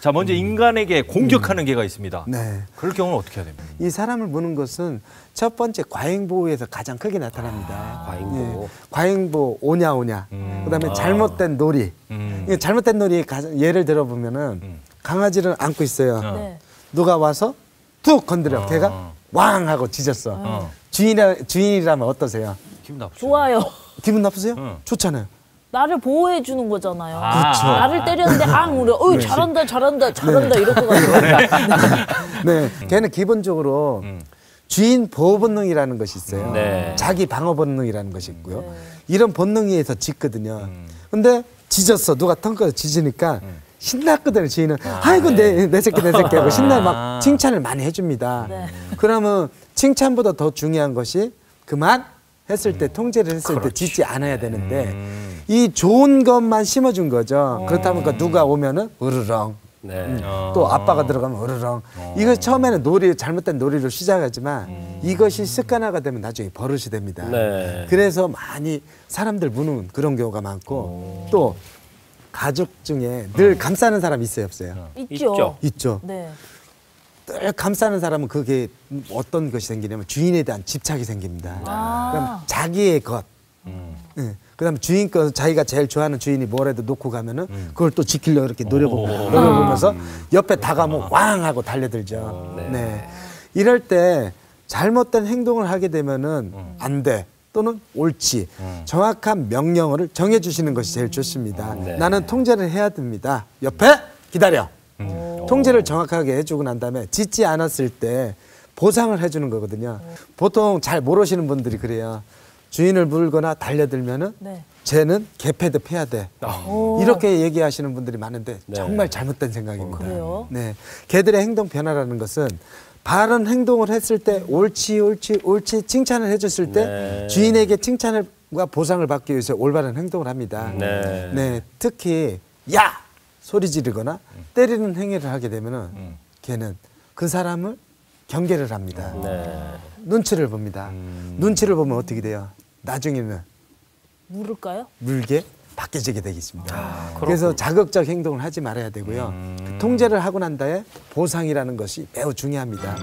자, 먼저 인간에게 공격하는 개가 있습니다. 네. 그럴 경우는 어떻게 해야 됩니까? 이 사람을 무는 것은 첫 번째 과잉보호에서 가장 크게 나타납니다. 아, 과잉보호. 예. 과잉보호 오냐 오냐. 음. 그다음에 아. 잘못된 놀이. 음. 이게 잘못된 놀이 가장 예를 들어 보면은 음. 강아지를 안고 있어요. 어. 네. 누가 와서 툭 건드려. 어. 걔가 왕 하고 짖었어. 어. 주인이라 주인이라면 어떠세요? 기분 나쁘죠? 좋아요. 기분 나쁘세요? 응. 좋잖아요. 나를 보호해 주는 거잖아요. 아. 그쵸. 나를 때렸는데 앙 우려. 어이 잘한다 잘한다 잘한다 이렇게 가지고. 네, 걔는 기본적으로 음. 주인 보호 본능이라는 것이 있어요. 네. 자기 방어 본능이라는 것이 있고요. 네. 이런 본능에 의해서 짖거든요. 음. 근데 짖었어. 누가 텅커 짖으니까 음. 신났거든요. 주인은 아이고 내, 내 새끼 내 새끼 하고 신나 아. 막 칭찬을 많이 해줍니다. 네. 그러면 칭찬보다 더 중요한 것이 그만 했을 때 통제를 했을 때 짖지 않아야 되는데 음. 이 좋은 것만 심어준 거죠. 그렇다 보니까 누가 오면은 으르렁 네. 음. 어. 또 아빠가 들어가면 으르렁. 이거 처음에는 놀이 잘못된 놀이로 시작하지만 이것이 습관화가 되면 나중에 버릇이 됩니다. 네. 그래서 많이 사람들 무는 그런 경우가 많고 또 가족 중에 늘 감싸는 사람 있어요 없어요? 있죠. 있죠. 있죠. 네. 늘 감싸는 사람은 그게 어떤 것이 생기냐면 주인에 대한 집착이 생깁니다. 아. 그럼 자기의 것. 음. 예. 그다음에 주인 거 자기가 제일 좋아하는 주인이 뭐라도 놓고 가면은 그걸 또 지키려고 이렇게 노려보고 노려보면서 옆에 다가면 왕 하고 달려들죠. 네. 이럴 때 잘못된 행동을 하게 되면은 안 돼. 또는 옳지. 정확한 명령어를 정해 주시는 것이 제일 좋습니다. 네. 나는 통제를 해야 됩니다. 옆에 기다려. 통제를 정확하게 해주고 난 다음에 짖지 않았을 때 보상을 해주는 거거든요. 보통 잘 모르시는 분들이 그래요. 주인을 물거나 달려들면은 네. 쟤는 개패드 패야 돼. 오. 이렇게 얘기하시는 분들이 많은데 네. 정말 잘못된 생각입니다. 그래요? 네, 개들의 행동 변화라는 것은 바른 행동을 했을 때 옳지 옳지 옳지 칭찬을 해줬을 때 네. 주인에게 칭찬과 보상을 받기 위해서 올바른 행동을 합니다. 네. 네, 특히 야 소리 지르거나 때리는 행위를 하게 되면은 음. 걔는 그 사람을 경계를 합니다. 네. 눈치를 봅니다. 눈치를 보면 어떻게 돼요? 나중에는 물을까요? 물게 바뀌어지게 되겠습니다. 아, 그래서 자극적 행동을 하지 말아야 되고요. 그 통제를 하고 난 다음에 보상이라는 것이 매우 중요합니다.